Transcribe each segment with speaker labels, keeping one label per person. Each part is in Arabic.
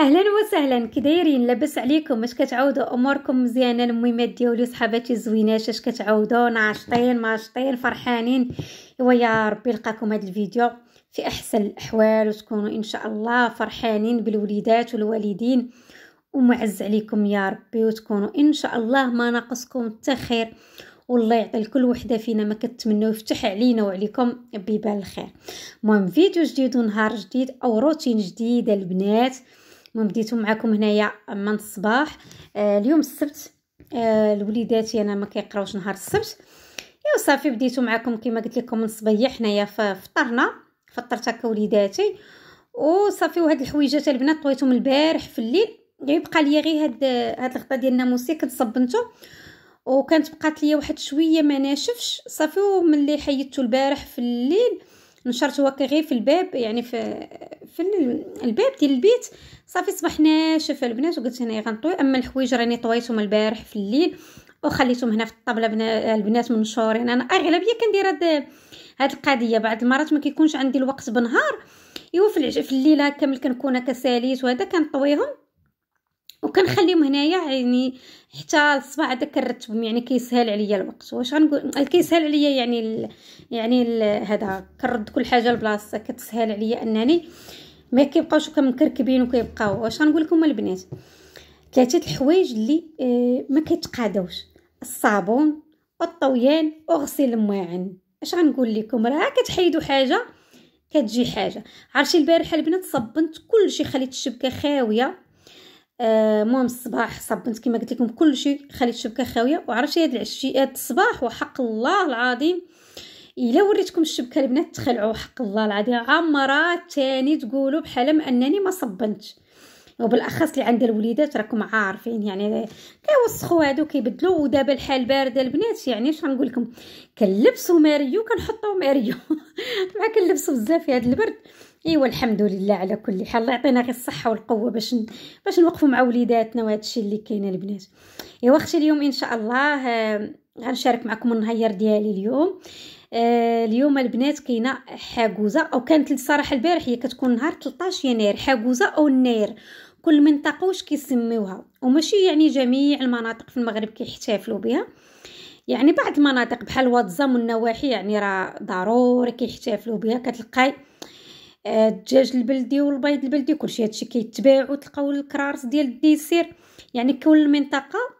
Speaker 1: أهلا وسهلا. كي دايرين لاباس عليكم. اش كتعاودوا؟ أموركم مزيانة. المهمات ديالي صحاباتي الزوينات اش كتعاودوا؟ ناشطين ماشطين فرحانين. ايوا يا ربي لقاكم هذا الفيديو في أحسن الأحوال وتكونوا إن شاء الله فرحانين بالوليدات والوالدين. ومعز عليكم يا ربي وتكونوا إن شاء الله ما ناقصكم حتى خير. والله يعطي لكل وحدة فينا ما كتمنوا يفتح علينا وعليكم بيبان الخير. المهم فيديو جديد ونهار جديد أو روتين جديد البنات. المهم بديتو معكم هنايا من الصباح. آه اليوم السبت آه الوليدات أنا ما كيقراوش نهار السبت. يا صافي بديتو معكم كما قلت لكم من الصبيح حنايا فطرنا فطرت هكا وليداتي وصافي وهاد الحويجات البنات طويتهم البارح في الليل يبقى ليا غير هاد هاد الغطا ديال الناموسية كنت صبنته وكانت بقات ليا واحد شوية ما ناشفش. صافي وملي حيدته البارح في الليل نشرته هكا غير في الباب يعني في في الباب ديال البيت. صافي صبح ناشف البنات وقلت هنا غنطوي. أما الحوايج راني طويتهم البارح في الليل وخليتهم هنا في الطابله البنات منشورين أنا اغلبيه كندير هاد هاد القضية. بعض المرات ما كيكونش عندي الوقت بنهار. إيوا في, في الليل هكا ملي كنكون هكا ساليت وهذا كنطويهم. وكنخليهم هنايا يعني حتى الصباح هذا كنرتبهم يعني كيسهل عليا الوقت. واش غنقول؟ كيسهل عليا يعني ال... يعني ال... هذا كنرد كل حاجة لبلاصتها كتسهل عليا أنني ما كيبقاوش كمكركبين وكيبقاو. واش غنقول لكم البنات؟ ثلاثة الحوايج اللي آه ما كيتقادوش. الصابون والطويان وغسيل المواعن. اش غنقول لكم؟ راه كتحيدوا حاجة كتجي حاجة. عرفتي البارحه البنات صبنت كلشي خليت الشبكة خاوية. المهم آه الصباح صبنت كما قلت لكم كل شيء خليت الشبكة خاوية. وعرفتي هاد العشي هاد الصباح وحق الله العظيم إلا وريتكم الشبكة البنات تخلعوا حق الله العظيم عمرات تاني تقولوا بحال ما أنني ما صبنتش. وبالأخص اللي عند الوليدات راكم عارفين يعني كيوسخوا هادو كيبدلوا ودابا الحال باردة البنات يعني اش غنقول لكم؟ كنلبسوا ماريو كنحطوا ماريو. مع كنلبسوا بزاف في هذا البرد. إيوا الحمد لله على كل حال. الله يعطينا غير الصحة والقوة باش باش نوقفوا مع وليداتنا وهذا الشيء اللي كاين البنات. إيوا أختي اليوم إن شاء الله غنشارك معكم النهير ديالي اليوم. آه اليوم البنات كاينة حاجوزة أو كانت الصراحه البارح هي كتكون نهار 13 يناير حاجوزة أو النير كل منطقه واش كيسميوها. وماشي يعني جميع المناطق في المغرب كيحتفلوا بها. يعني بعض المناطق بحال واتزام والنواحي يعني راه ضروري كيحتفلوا بها. كتلقاي الدجاج البلدي والبيض البلدي كلشي هادشي كيتباع وتلقاو الكرارس ديال الديسير. يعني كل منطقة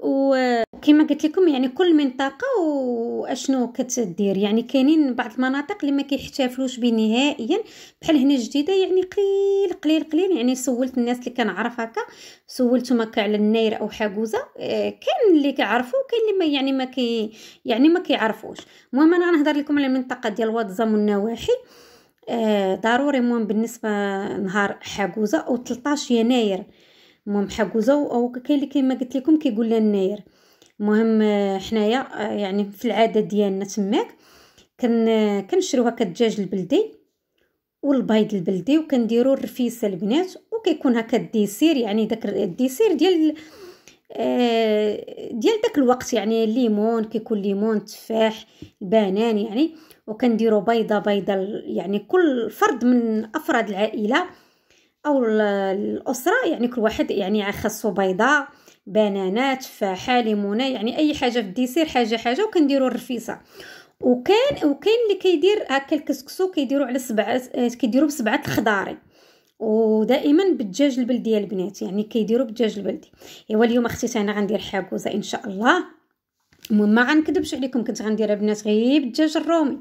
Speaker 1: وكما قلت لكم يعني كل منطقة واشنو كتدير. يعني كاينين بعض المناطق اللي ما كيحتفلوش به نهائيا. بحال هنا جديده يعني قليل قليل قليل. يعني سولت الناس اللي كنعرف هكا سولتهم هكا على النير أو حاجوزة. كاين اللي كيعرفوا وكاين اللي ما يعني ما كي يعني ما كيعرفوش. المهم أنا غنهضر لكم على المنطقة ديال واتزام والنواحي. آه ضروري المهم بالنسبة نهار حاجوزة أو 13 يناير. المهم حاجوزه أو كاين اللي كما قلت لكم كيقول لنا الناير. المهم حنايا يعني في العادة ديالنا تماك. كن كنشريو هكا الدجاج البلدي والبيض البلدي وكنديروا الرفيسة البنات وكيكون هكا ال dessert يعني داك ال dessert ديال آه ديال داك الوقت يعني الليمون كيكون ليمون تفاح بنان يعني. وكنديروا بيضة بيضة يعني كل فرد من أفراد العائلة. أو الأسرة يعني كل واحد يعني خاصو بيضة بنانات تفاحه ليمونة يعني أي حاجة في الديسير حاجة حاجة وكنديروا الرفيسة. وكان وكاين اللي كيدير هكا الكسكسو كيديروا على سبعة كيديروا بسبعة الخضاري. ودائما بالدجاج البلدي البنات يعني كيديروا بالدجاج البلدي. إيوا اليوم أختي أنا غندير حاكوزة إن شاء الله. المهم ما غنكذبش عليكم كنت غندير البنات غير بالدجاج الرومي.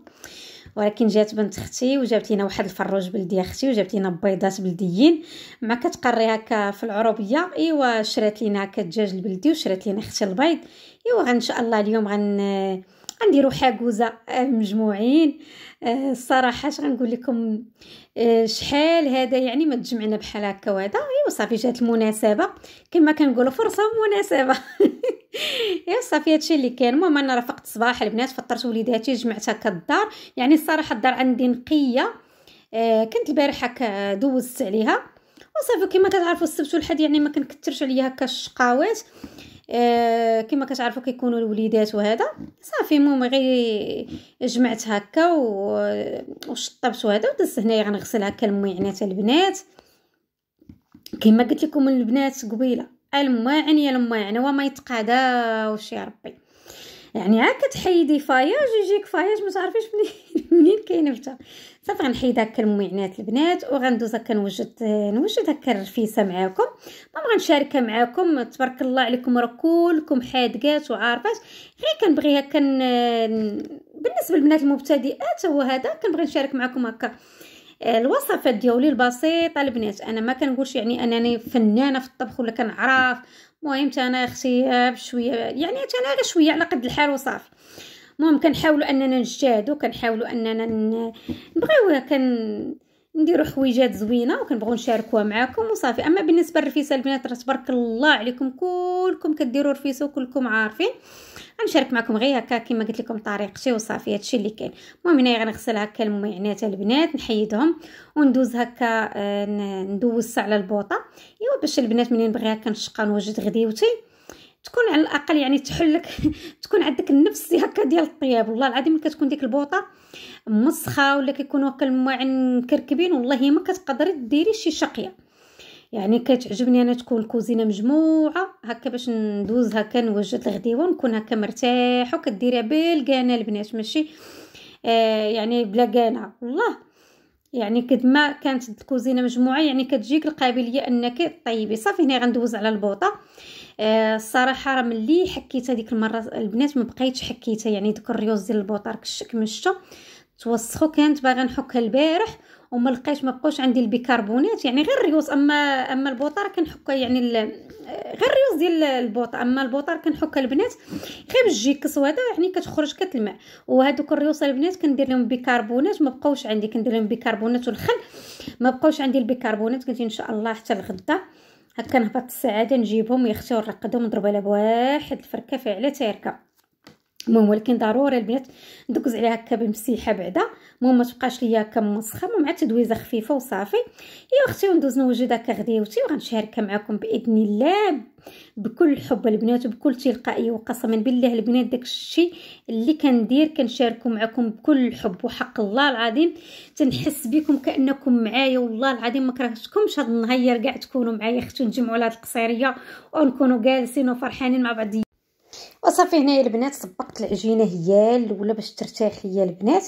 Speaker 1: ولكن جات بنت أختي وجابت لينا واحد الفروج بلدي أختي وجابت لينا بيضات بلديين. مع كتقري هكا في العروبية. إيوا شرات لينا هكا الدجاج البلدي وشرات لينا أختي البيض. إيوا إن شاء الله اليوم غن غنديروا حاجوزة مجموعين. الصراحة اش غنقول لكم؟ شحال هذا يعني ما تجمعنا بحال هكا وهذا. إيوا صافي جات المناسبة. كما كنقولوا فرصة مناسبه ايوا صافي هادشي اللي كاين. المهم أنا رافقت صباح البنات فطرت وليداتي جمعت هكا الدار. يعني الصراحة الدار عندي نقية. آه كنت البارح هكا دوزت عليها. وصافي كما كتعرفوا السبت والحد يعني ما كنكثرش عليا هكا الشقاوات. آه كما كتعرفوا كيكونوا الوليدات وهذا. صافي المهم غير جمعت هكا وشطبت وهذا. ودزت هنايا غنغسل هكا المعينات البنات. كما قلت لكم البنات قبيلة. المواعن يا المواعن وما يتقاداوش يا ربي. يعني عا كتحيدي فاياج يجيك فاياج ما تعرفيش منين منين كاينة صافي غنحيد هكا المعينات البنات وغندوز هكا نوجد نوجد هكا الرفيسة معاكم. ما غنشاركها معاكم. تبارك الله عليكم راه كلكم حادقات وعارفات. غير كنبغي هكا بالنسبة للبنات المبتدئات هو هذا. كنبغي نشارك معكم هكا الوصفات ديالي البسيطة البنات أنا ما كنقولش يعني أنني فنانة في الطبخ ولا كنعرف. المهم أنا أختي بشوية يعني أنا غير شوية على قد الحال وصافي. المهم كنحاولوا أننا نجتهدوا كنحاولوا أننا نبغيو كن نديروا حويجات زوينة وكنبغيو نشاركوها معكم وصافي. أما بالنسبة للرفيسة البنات تبارك الله عليكم كلكم كديروا رفيسة وكلكم عارفين. غنشارك معكم غير هكا كما قلت لكم طريقتي وصافي هادشي اللي كاين. المهم هنايا غنغسل هكا المعينات البنات نحيدهم وندوز هكا آه، ندوز على البوطة. إيوا باش البنات منين نبغي هكا نشقى نوجد غديوتي. تكون على الأقل يعني تحلك تكون عندك النفس هكا ديال الطياب. والله العظيم ملي كتكون ديك البوطة مسخة ولا كيكونوا هكا المواعن مكركبين والله ما كتقدري ديري شي شقية. يعني كتعجبني أنا تكون الكوزينه مجموعة هكا باش ندوز هكا نوجد الغديوة ونكون هكا مرتاح وكديريها بالكانه البنات ماشي؟ آه يعني بلا كانه والله يعني قد ما كانت الكوزينه مجموعة يعني كتجيك القابلية أنك طيبي صافي هنا غندوز على البوطة. آه الصراحة راه ملي حكيت هذيك المرة البنات ما بقيتش حكيتها يعني دوك الريوس ديال البوطة كما شفتوا توسخوا كانت باغا نحكها البارح وما لقيتش ما بقاوش عندي البيكربونات. يعني غير الريوس. اما أما البوطه كنحكها يعني غير الريوس ديال البوطه أما البوطه كنحكها البنات غير بالجيكس وهذا يعني كتخرج كتلمع. وهذوك الريوس البنات كندير لهم بيكربونات. ما بقاوش عندي. كندير لهم بيكربونات والخل. ما بقاوش عندي البيكربونات. قلت إن شاء الله حتى الغدا. هكا نهبط السعادة. نجيبهم ويختي ونرقدهم. نضرب على بواحد الفركة فعلا تيركه المهم ولكن ضروري البنات ندوز عليها هكا بمسيحة بعدا. المهم ما تبقاش ليا هكا مسخه مع تدويزة خفيفة وصافي. يا أختي وندوز نوجد هكا غديوتي وغنشاركها معكم بإذن الله. بكل حب البنات وبكل تلقائية وقسما بالله البنات داك الشيء اللي كندير كنشاركو معكم بكل حب. وحق الله العظيم تنحس بكم كأنكم معايا. والله العظيم ما كرهتكمش هذا النهار كاع تكونوا معايا أختي نجمعوا لهاد القصيرية ونكونوا جالسين وفرحانين مع بعض وصافي هنايا البنات طبقت العجينة هي الأولى باش ترتاح ليا البنات.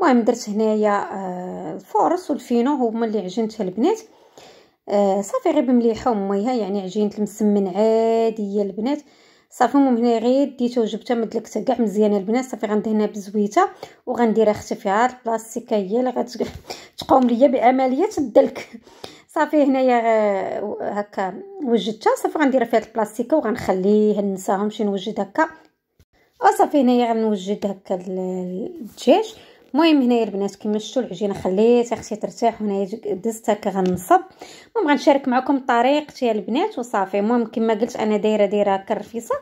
Speaker 1: المهم درت هنايا آه الفورس والفينو هما اللي عجنتها البنات. آه صافي غير بمليحة وميها يعني عجينة المسمن عاديه البنات. صافي المهم هنا غير ديتها وجبتها مدلكتها كاع مزيانه البنات. صافي غندهنها بزويتة وغنديرها أختي في هاد البلاستيكه هي اللي غتقوم ليا بعمليه الدلك. صافي هنايا هكا وجدتها. صافي غنديرها في هاد البلاستيكة وغنخليه ننساهم شي نوجد هكا. وصافي هنايا غنوجد هكا الدجاج. المهم هنايا البنات كما شفتوا العجينة خليتها أختي ترتاح وهنايا دزت هكا غنصب. المهم غنشارك معكم طريقتي البنات. وصافي المهم كما قلت أنا دايرة دايرة هكا الرفيصه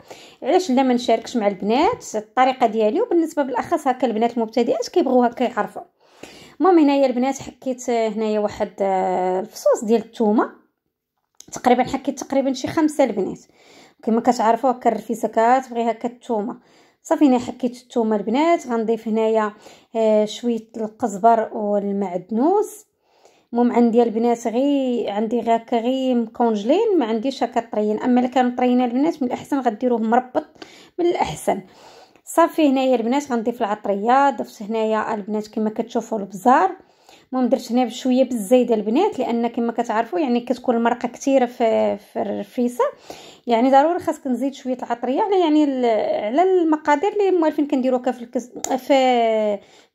Speaker 1: علاش لا ما نشاركش مع البنات؟ الطريقة ديالي. وبالنسبة بالأخص هكا البنات المبتدئات كيبغوا هكا يعرفوا. المهم هنايا البنات حكيت هنايا واحد آه، الفصوص ديال الثومه تقريبا حكيت تقريبا شي خمسة البنات. كما كتعرفوا هكا الرفيسه كتبغي هكا الثومه صافي هنا حكيت الثومه البنات. غنضيف هنايا آه، شوية القزبر والمعدنوس. المهم عندي البنات غي عندي غير هكا غي مكونجلين ما عنديش هكا طريين. أما إلا كانوا طريين البنات من الأحسن غديروه مربط من الأحسن. صافي هنايا البنات غنضيف العطرية ضفت هنايا البنات كما كتشوفوا البزار. المهم درت هنا بشوية بالزيت البنات لأن كما كتعرفوا يعني كتكون المرقة كثيره في في الرفيسة. يعني ضروري خاصك نزيد شوية العطرية على يعني على المقادير اللي موالفين كنديروها في الكس في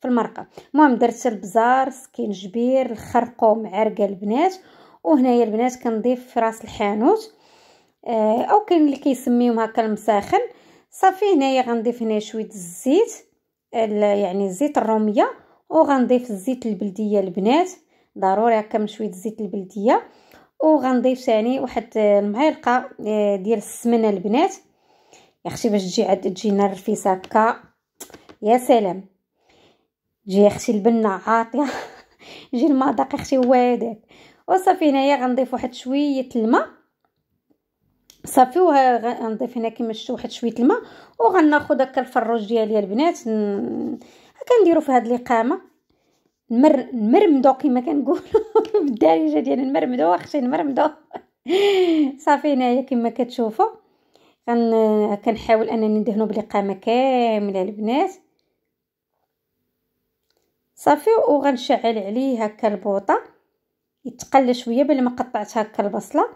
Speaker 1: في المرقة. المهم درت البزار سكينجبير الخرقوم عرقه البنات. وهنايا البنات كنضيف راس الحانوت. آه، أو كاين اللي كيسميهم هكا المساخن. صافي هنايا غنضيف هنا شوية الزيت يعني الزيت الرومية وغنضيف الزيت البلدية البنات. ضروري هكا من شوية الزيت البلدية. وغنضيف ثاني واحد المعلقة آه، ديال السمنة البنات. يا أختي باش تجي عاد تجينا الرفيسه هكا. يا سلام. تجي يا أختي البنة عاطية. يجي المذاق أختي هو هذاك وصافي هنايا غنضيف واحد شوية الماء. صافي وغنضيف هنا كما شفتوا واحد شوية الماء وغناخذ هكا الفروج ديالي البنات. هكا نديرو في هاد الإقامة. نمر نمرمدو كما كنقولوا بالدارجة ديال نمرمدو أختي نمرمدو. صافي هنايا كما كتشوفوا كنحاول أنني ندهنو بالقامه كاملة البنات. صافي وغنشعل عليه هكا البوطة. يتقلى شوية بلا ما قطعت هكا البصلة.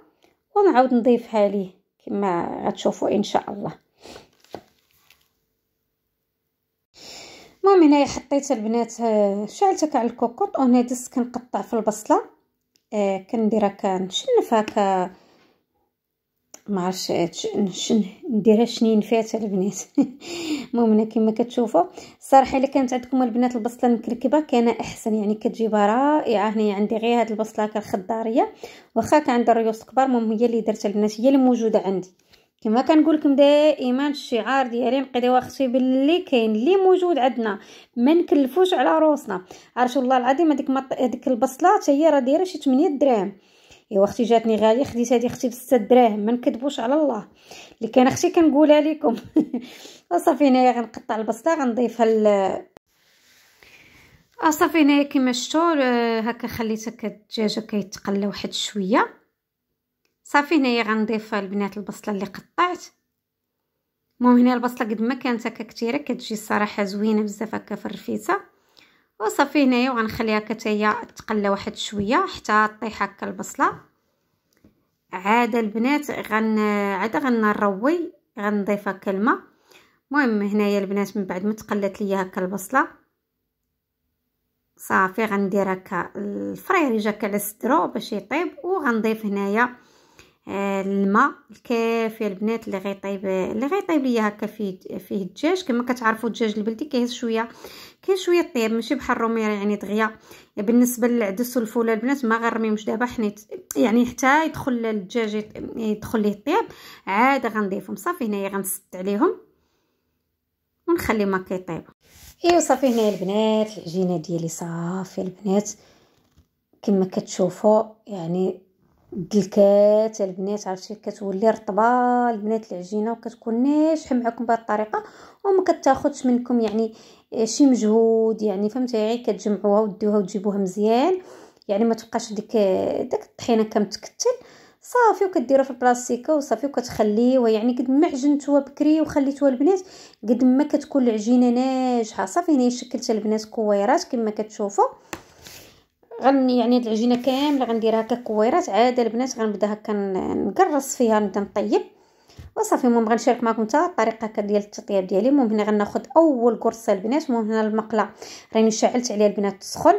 Speaker 1: ونعاود نضيفها ليه. كما غتشوفوا إن شاء الله. المهم هنايا حطيت البنات شعلت هكا على الكوكوط وهنا دزت كنقطع في البصلة آه كندير هكا نشنف هكا ما عرفتش نديرها شنينفات البنات. المهم كما كتشوفوا الصراحه إلا كانت عندكم البنات البصلة مكركبه كان أحسن يعني كتجيبها رائعة. هنا عندي غير هاد البصلة هكا الخضارية. واخا كان عندي الريوس كبار المهم هي اللي درت البنات هي اللي موجودة عندي. كما كنقول لكم دائما الشعار ديالي نقديو أختي باللي كاين اللي موجود عندنا. ما نكلفوش على روسنا. عرفتوا والله العظيم هذيك هذيك البصلة حتى هي راه دايرة شي 8 دراهم ايوا أختي جاتني غاليه خديت هذه أختي بستة دراهم ما نكذبوش على الله. اللي كان أختي كنقولها لكم وصافي هنايا غنقطع البصله غنضيفها ل صافي هنايا كما شفتوا هكا خليت هكا الدجاجة كيتقلى واحد شوية. صافي هنايا غنضيف البنات البصله اللي قطعت. المهم هنا البصله قد ما كانت هكا كثيره كتجي الصراحة زوينة بزاف هكا في الرفيسة. وصافي هنايا وغنخليها كتايا تقلى واحد شوية حتى طيح هكا البصلة. عاد البنات غن عاد غنروي غنضيف هكا الماء المهم هنايا البنات من بعد ما تقلات ليا هكا البصلة. صافي غندير هكا الفريريج هكا على السدرو باش يطيب وغنضيف هنايا الماء الكافي البنات اللي غيطيب اللي غيطيب ليا هكا فيه فيه الدجاج. كما كتعرفوا الدجاج البلدي كيهز شوية كاين شوية طيب ماشي بحال الروميره يعني دغيا. بالنسبة للعدس والفول البنات ما غنرميهمش دابا حنيت يعني حتى يدخل الدجاج يدخل ليه الطيب عاد غنضيفهم. صافي هنايا غنسد عليهم ونخليهم هكا يطيبوا أيوا صافي هنايا البنات العجينة ديالي صافي البنات. كما كتشوفوا يعني دلكات البنات عرفتي كتولي رطبة البنات العجينه وكتكون ناشفه معكم بهذه الطريقة وما كتاخذش منكم يعني شي مجهود يعني فهمتي غير كتجمعوها وديوها وتجيبوها مزيان يعني ما تبقاش ديك داك الطحينة كمتكتل صافي وكديروها في البلاستيكة وصافي وكتخليوها يعني قد ما عجنتوها بكري وخليتوها البنات قد ما كتكون العجينة ناجحة صافي هنا شكلت البنات كويرات كما كتشوفوا. غن يعني هاد العجينة كاملة غنديرها هكا كويرات عاد البنات غنبدأ هكا نقرص فيها نبدأ نطيب. وصافي المهم غنشارك معكم حتى الطريقة هكا ديال التطياب ديالي. المهم هنا غناخذ أول قرصه البنات. المهم هنا المقلة راني شعلت عليها البنات تسخن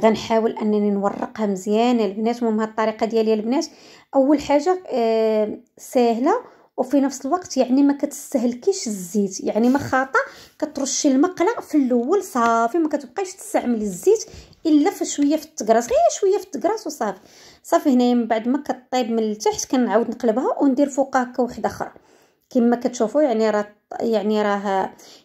Speaker 1: غنحاول أنني نورقها مزيان البنات. المهم هاد الطريقة ديالي البنات أول حاجة آه سهله وفي نفس الوقت يعني ما كتستهلكيش الزيت. يعني ما خاطا كترشي المقلة في الأول صافي ما كتبقايش تستعملي الزيت. إلا شوية في التكراس غير شوية في التكراس وصافي. صافي هنايا من بعد ما كطيب من التحت كنعاود نقلبها وندير فوقها هكا وحدة أخرى. كما كتشوفوا يعني راه يعني راه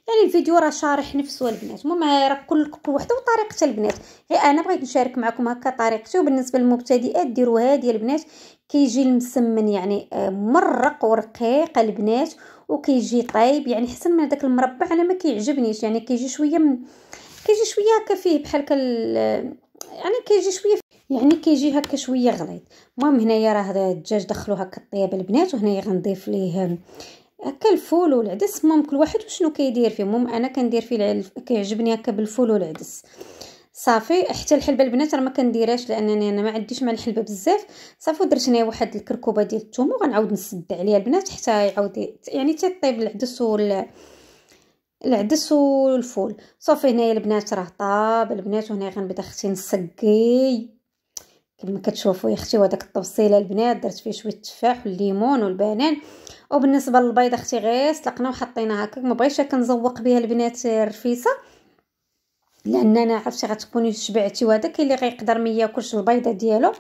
Speaker 1: يعني الفيديو راه شارح نفسه البنات. المهم راه كل كل وحدة وطريقة البنات. غير أنا بغيت نشارك معكم هكا طريقتي وبالنسبة للمبتدئات ديروا هذه البنات. كيجي المسمن يعني آه، مرق ورقيق البنات وكيجي طيب يعني حسن من هذاك المربع أنا ما كيعجبنيش. يعني كيجي شوية من كيجي شوية هكا فيه بحال يعني كيجي شوية يعني كيجي هكا شوية غليظ. المهم هنايا راه الدجاج دخلو هكا طياب البنات وهنايا غنضيف ليه هكا الفول والعدس. المهم كل واحد وشنو كيدير فيه. المهم أنا كندير فيه كيعجبني هكا بالفول والعدس. صافي حتى الحلبة البنات راه ما كنديرهاش لأنني أنا ما عنديش مع الحلبة بزاف. صافي درت هنايا واحد الكركوبة ديال الثومه وغنعاود نسد عليها البنات حتى يعاود يعني تطيب العدس وال العدس والفول. صافي هنايا البنات راه طاب البنات وهنا غنبدا أختي نسقي. كما كتشوفوا يا أختي وهداك الطبسيله البنات درت فيه شوية التفاح والليمون والبنان. وبالنسبة للبيض أختي غير سلقنا وحطيناها هكا ما بغيتش كنزوق بها البنات الرفيسة. لأن أنا عرفتي غتكوني شبعتي وهذا كاين اللي غيقدر ما ياكلش البيضة ديالو.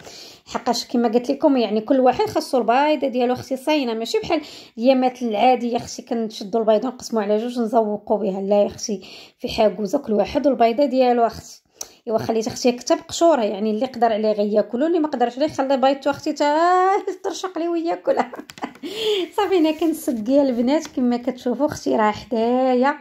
Speaker 1: حقاش كما قلت لكم يعني كل واحد خاصو البيضة ديالو أختي صاينه ماشي بحال اليامات العاديه أختي كنشدوا البيضة نقسموا على جوج نزوقوا بها. لا يا أختي في حاجوزة كل واحد والبيضة ديالو أختي. ايوا خليت أختي كتب قشوره يعني اللي قدر عليه غياكلو اللي ما قدرش عليه خلي بيضته أختي ترشق لي وياكلها. صافي أنا كنسقيها البنات كما كتشوفوا أختي راه حدايا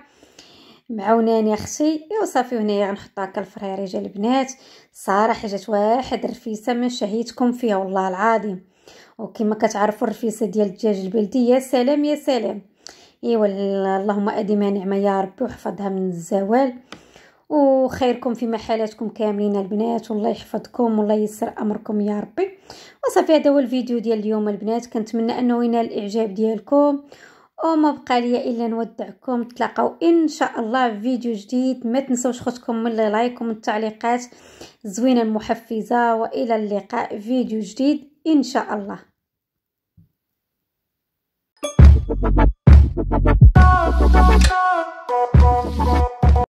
Speaker 1: معاوناني أختي ايوا صافي هنايا غنحط هكا الفريريجه البنات. صراحة جات واحد الرفيسه ما شهيتكم فيها والله العظيم. وكما كتعرفوا الرفيسة ديال الدجاج البلدي يا سلام يا سلام. ايوا اللهم اديمها نعمة يا ربي وحفظها من الزوال. وخيركم في محلاتكم كاملين البنات والله يحفظكم والله ييسر أمركم يا ربي. وصافي هذا هو الفيديو ديال اليوم البنات. كنتمنى أنه ينال الإعجاب ديالكم. وما بقى لي إلا نودعكم تلاقاو إن شاء الله في فيديو جديد. ما تنسوش خوتكم من اللايك ومن التعليقات. زوينة المحفزة وإلى اللقاء فيديو جديد إن شاء الله.